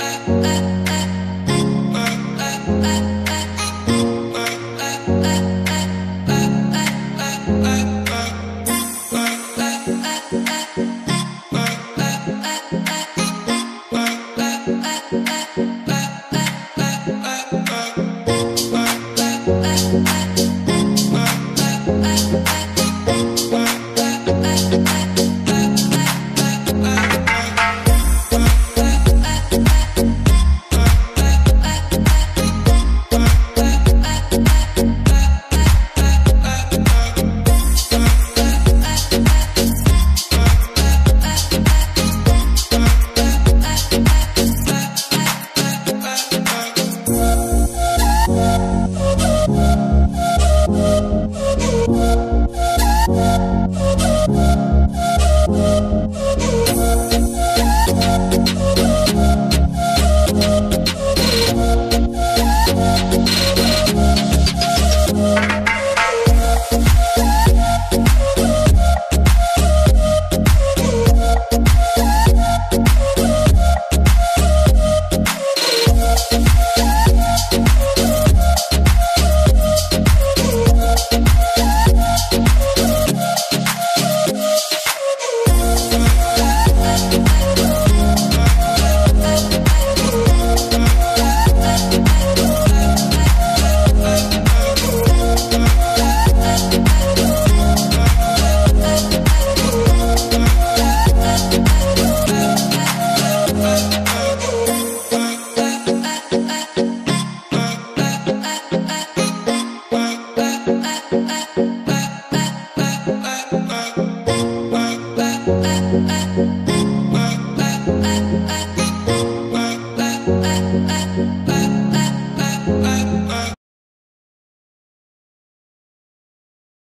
Uh, uh. uh. Bye. Bye.